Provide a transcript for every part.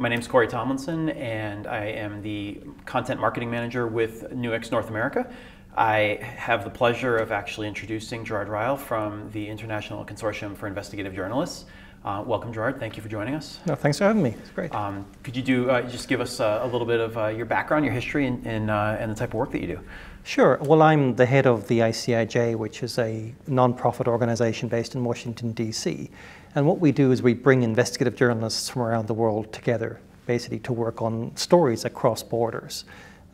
My name is Corey Tomlinson, and I am the content marketing manager with Nuix North America. I have the pleasure of actually introducing Gerard Ryle from the International Consortium for Investigative Journalists. Uh, welcome, Gerard. Thank you for joining us. No, thanks for having me. It's great. Um, could you do uh, just give us uh, a little bit of uh, your background, your history, and, and, uh, and, the type of work that you do? Sure. Well, I'm the head of the ICIJ, which is a non-profit organization based in Washington, D.C. And what we do is we bring investigative journalists from around the world together, basically to work on stories across borders.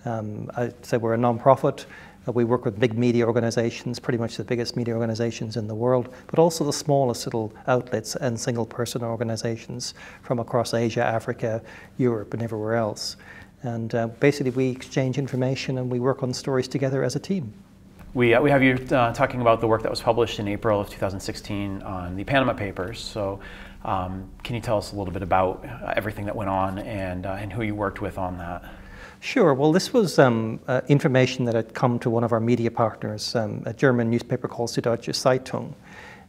Um, I'd say we're a non-profit. Uh, we work with big media organizations, pretty much the biggest media organizations in the world, but also the smallest little outlets and single person organizations from across Asia, Africa, Europe, and everywhere else. And uh, basically, we exchange information and we work on stories together as a team. We, uh, we have you uh, talking about the work that was published in April of 2016 on the Panama Papers. So, um, can you tell us a little bit about uh, everything that went on and, uh, and who you worked with on that? Sure. Well, this was um, uh, information that had come to one of our media partners, um, a German newspaper called Süddeutsche Zeitung.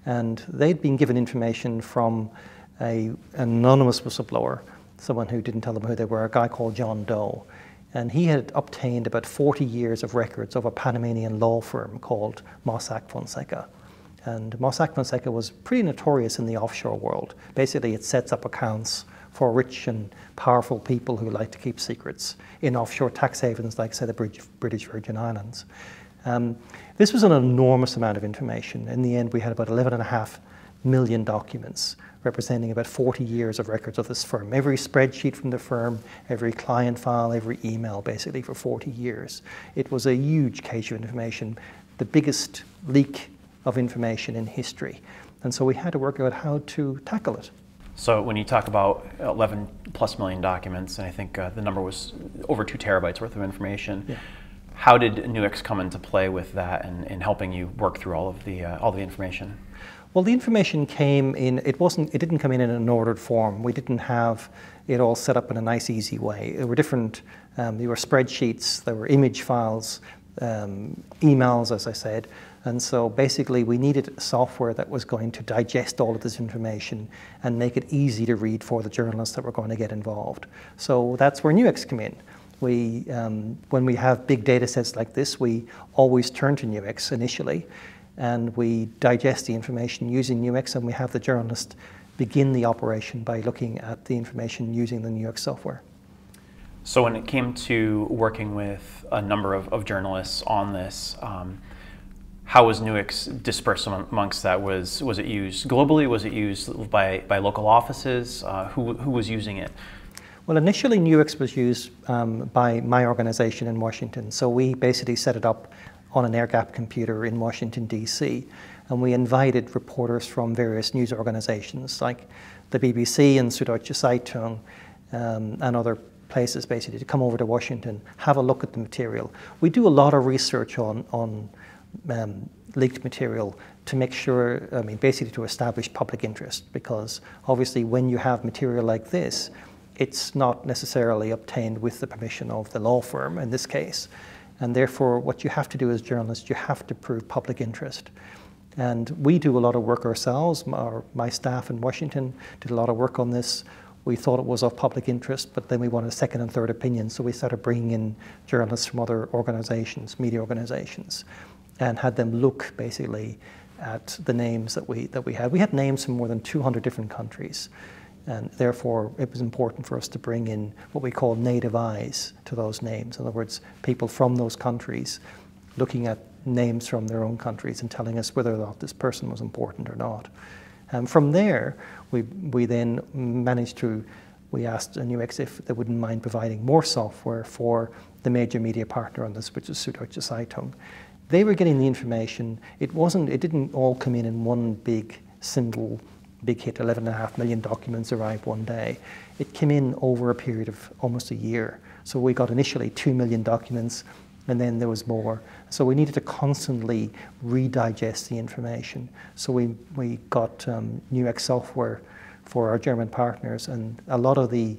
And they'd been given information from a, an anonymous whistleblower, someone who didn't tell them who they were, a guy called John Doe. And he had obtained about 40 years of records of a Panamanian law firm called Mossack Fonseca. And Mossack Fonseca was pretty notorious in the offshore world. Basically, it sets up accounts for rich and powerful people who like to keep secrets in offshore tax havens like, say, the British Virgin Islands. Um, this was an enormous amount of information. In the end, we had about 11.5 million documents representing about 40 years of records of this firm. Every spreadsheet from the firm, every client file, every email, basically, for 40 years. It was a huge cache of information, the biggest leak of information in history. And so we had to work out how to tackle it. So when you talk about 11 plus million documents, and I think uh, the number was over two terabytes worth of information, yeah. How did Nuix come into play with that and in, in helping you work through all of the uh, all the information? Well, the information came in. It wasn't. It didn't come in in an ordered form. We didn't have it all set up in a nice, easy way. There were different. Um, there were spreadsheets. There were image files, um, emails, as I said. And so basically, we needed software that was going to digest all of this information and make it easy to read for the journalists that were going to get involved. So that's where Nuix came in. We, um, when we have big data sets like this, we always turn to Nuix initially, and we digest the information using Nuix, and we have the journalist begin the operation by looking at the information using the Nuix software. So when it came to working with a number of, of journalists on this, um, how was Nuix dispersed amongst that? Was was it used globally? Was it used by, by local offices? Uh, who, who was using it? Well, initially Nuix was used um, by my organization in Washington. So we basically set it up on an air-gapped computer in Washington, D.C. And we invited reporters from various news organizations like the BBC and Süddeutsche Zeitung um, and other places basically to come over to Washington, have a look at the material. We do a lot of research on, on um, leaked material to make sure, I mean, basically to establish public interest, because obviously when you have material like this, it's not necessarily obtained with the permission of the law firm in this case. And therefore, what you have to do as journalists, you have to prove public interest. And we do a lot of work ourselves. Our, my staff in Washington did a lot of work on this. We thought it was of public interest, but then we wanted a second and third opinion, so we started bringing in journalists from other organizations, media organizations and had them look basically at the names that we, that we had. We had names from more than 200 different countries. And therefore, it was important for us to bring in what we call native eyes to those names. In other words, people from those countries looking at names from their own countries and telling us whether or not this person was important or not. And from there, we, we then managed to, we asked Nuix if they wouldn't mind providing more software for the major media partner on this, which is Süddeutsche Zeitung. They were getting the information. It wasn't. It didn't all come in in one big single big hit. 11.5 million documents arrived one day. It came in over a period of almost a year. So we got initially 2 million documents, and then there was more. So we needed to constantly redigest the information. So we, we got um, Nuix software for our German partners, and a lot of the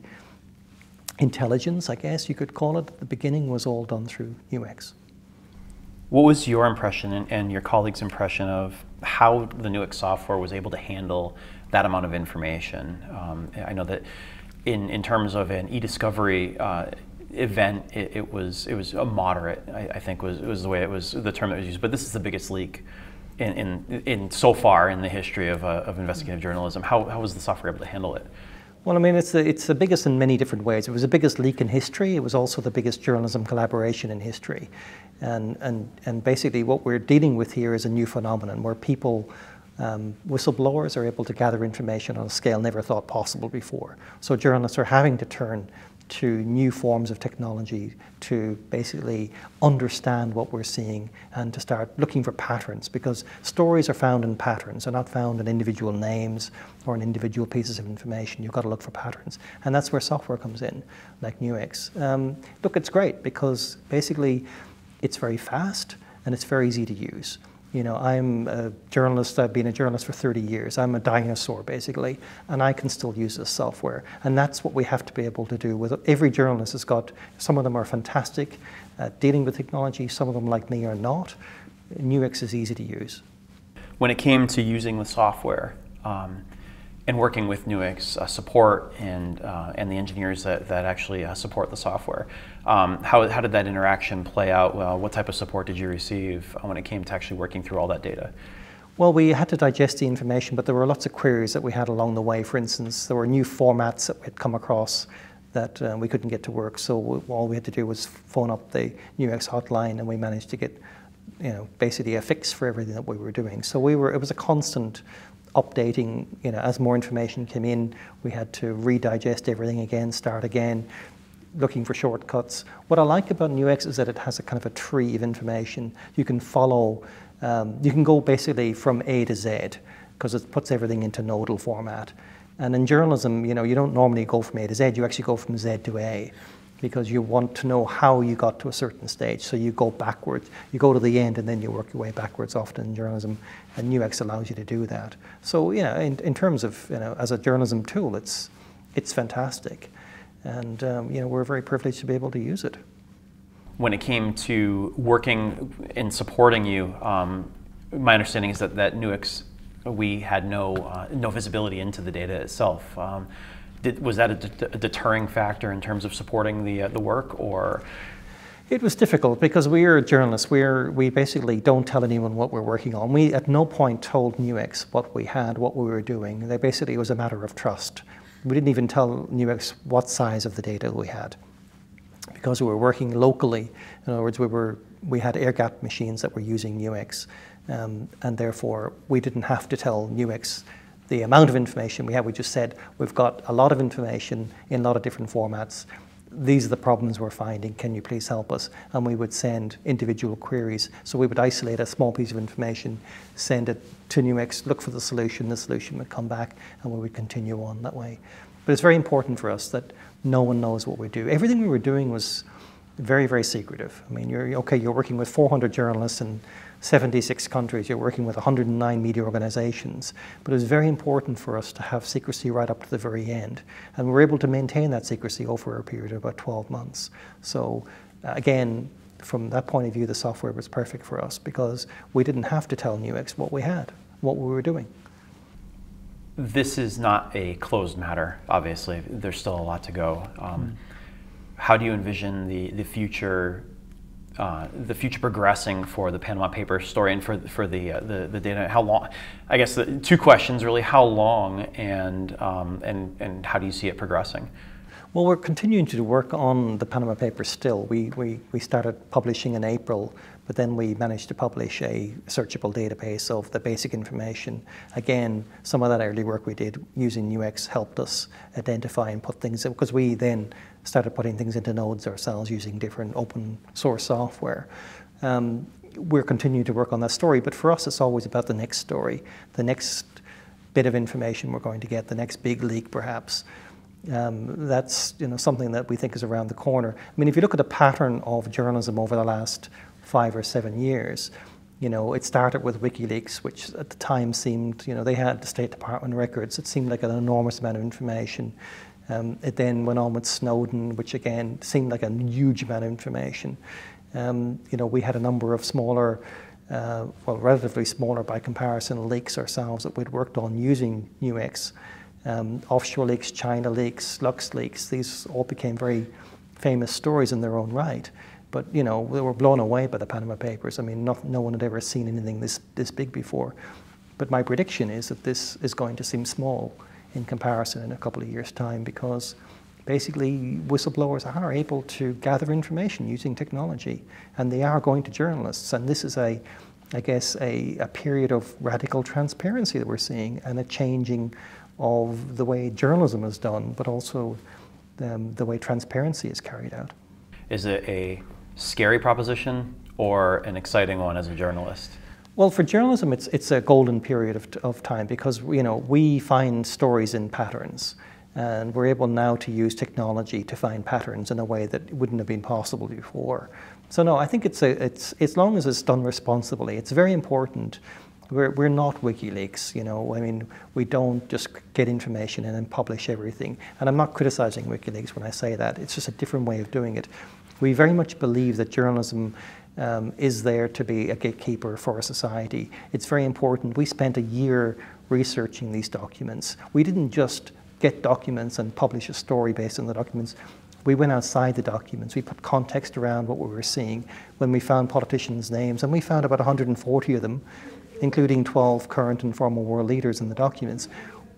intelligence, I guess you could call it, at the beginning was all done through Nuix. What was your impression and, and your colleagues' impression of how the Nuix software was able to handle that amount of information? Um, I know that in, in terms of an e-discovery uh, event, it, it, was it was a moderate. I, I, think was was the way it was the term that was used. But this is the biggest leak in in, in so far in the history of, uh, of investigative journalism. How, how was the software able to handle it? Well, I mean, it's the, it's the biggest in many different ways. It was the biggest leak in history. It was also the biggest journalism collaboration in history. And, and, and basically, what we're dealing with here is a new phenomenon where people um, whistleblowers are able to gather information on a scale never thought possible before. So journalists are having to turn to new forms of technology to basically understand what we're seeing and to start looking for patterns because stories are found in patterns. They're not found in individual names or in individual pieces of information. You've got to look for patterns. And that's where software comes in, like Nuix. Um, look, it's great because basically it's very fast and it's very easy to use. You know, I'm a journalist, I've been a journalist for 30 years. I'm a dinosaur, basically, and I can still use this software. And that's what we have to be able to do. With Every journalist has got, some of them are fantastic at dealing with technology, some of them, like me, are not. Nuix is easy to use. When it came to using the software, um, and working with Nuix uh, support and, uh, and the engineers that, that actually uh, support the software. Um, how, how did that interaction play out? Well, what type of support did you receive when it came to actually working through all that data? Well, we had to digest the information, but there were lots of queries that we had along the way. For instance, there were new formats that we had come across that uh, we couldn't get to work, so all we had to do was phone up the Nuix hotline, and we managed to get, you know, basically a fix for everything that we were doing. So we were, it was a constant updating, you know, as more information came in, we had to redigest everything again, start again, looking for shortcuts. What I like about Nuix is that it has a kind of a tree of information. You can follow, um, you can go basically from A to Z because it puts everything into nodal format. And in journalism, you know, you don't normally go from A to Z, you actually go from Z to A because you want to know how you got to a certain stage. So you go backwards, you go to the end, and then you work your way backwards. Often in journalism, and Nuix allows you to do that. So yeah, in, in terms of you know, as a journalism tool, it's it's fantastic, and um, you know we're very privileged to be able to use it. When it came to working and supporting you, um, my understanding is that that Nuix we had no uh, no visibility into the data itself. Um, did, was that a, de a, deterring factor in terms of supporting the, uh, the work or? It was difficult because we are journalists. We're, we basically don't tell anyone what we're working on. We at no point told Nuix what we had, what we were doing. They basically, it was a matter of trust. We didn't even tell Nuix what size of the data we had because we were working locally. In other words, we, were, we had air gap machines that were using Nuix, um, and therefore we didn't have to tell Nuix the amount of information we have. We just said we've got a lot of information in a lot of different formats. These are the problems we're finding. Can you please help us? And we would send individual queries. So we would isolate a small piece of information, send it to Nuix, look for the solution. The solution would come back, and we would continue on that way. But it's very important for us that no one knows what we do. Everything we were doing was very, very secretive. I mean, you're okay. You're working with 400 journalists and 76 countries, you're working with 109 media organizations. But it was very important for us to have secrecy right up to the very end. And we were able to maintain that secrecy over a period of about 12 months. So uh, again, from that point of view, the software was perfect for us because we didn't have to tell Nuix what we had, what we were doing. This is not a closed matter, obviously. There's still a lot to go. Um, mm. How do you envision the, the future uh, the future progressing for the Panama Papers story and for for the uh, the, the data? How long? I guess the two questions really: how long and um, and and how do you see it progressing? Well, we're continuing to work on the Panama Papers still. We, we, we started publishing in April, but then we managed to publish a searchable database of the basic information. Again, some of that early work we did using Nuix helped us identify and put things, because we then started putting things into nodes ourselves using different open source software. Um, we're continuing to work on that story, but for us it's always about the next story, the next bit of information we're going to get, the next big leak perhaps. Um, that's you know, something that we think is around the corner. I mean, if you look at the pattern of journalism over the last five or seven years, you know, it started with WikiLeaks, which at the time seemed, you know, they had the State Department records. It seemed like an enormous amount of information. Um, it then went on with Snowden, which again seemed like a huge amount of information. Um, you know, we had a number of smaller, uh, well, relatively smaller by comparison, leaks ourselves that we'd worked on using Nuix. Um, offshore leaks, China leaks, Lux leaks, these all became very famous stories in their own right. But you know, they were blown away by the Panama Papers. I mean, not, no one had ever seen anything this, this big before. But my prediction is that this is going to seem small in comparison in a couple of years' time because basically whistleblowers are able to gather information using technology and they are going to journalists. And this is a, I guess, a, a period of radical transparency that we're seeing and a changing of the way journalism is done, but also um, the way transparency is carried out. Is it a scary proposition or an exciting one as a journalist? Well, for journalism, it's, it's a golden period of, of time because you know we find stories in patterns, and we're able now to use technology to find patterns in a way that wouldn't have been possible before. So no, I think it's a, it's as long as it's done responsibly, it's very important. We're, we're not WikiLeaks, you know. I mean, we don't just get information and then publish everything. And I'm not criticizing WikiLeaks when I say that. It's just a different way of doing it. We very much believe that journalism um, is there to be a gatekeeper for a society. It's very important. We spent a year researching these documents. We didn't just get documents and publish a story based on the documents. We went outside the documents. We put context around what we were seeing when we found politicians' names, and we found about 140 of them, including 12 current and former world leaders in the documents.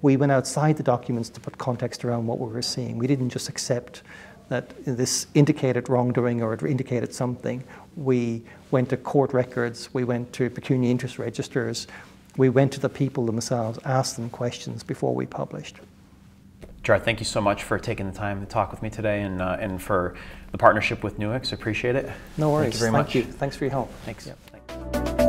We went outside the documents to put context around what we were seeing. We didn't just accept that this indicated wrongdoing or it indicated something. We went to court records, we went to pecuniary interest registers, we went to the people themselves, asked them questions before we published. Gerard, thank you so much for taking the time to talk with me today and, uh, and for the partnership with Nuix. Appreciate it. No worries. Thank you very Thank much. you. Thanks for your help. Thanks. Yep.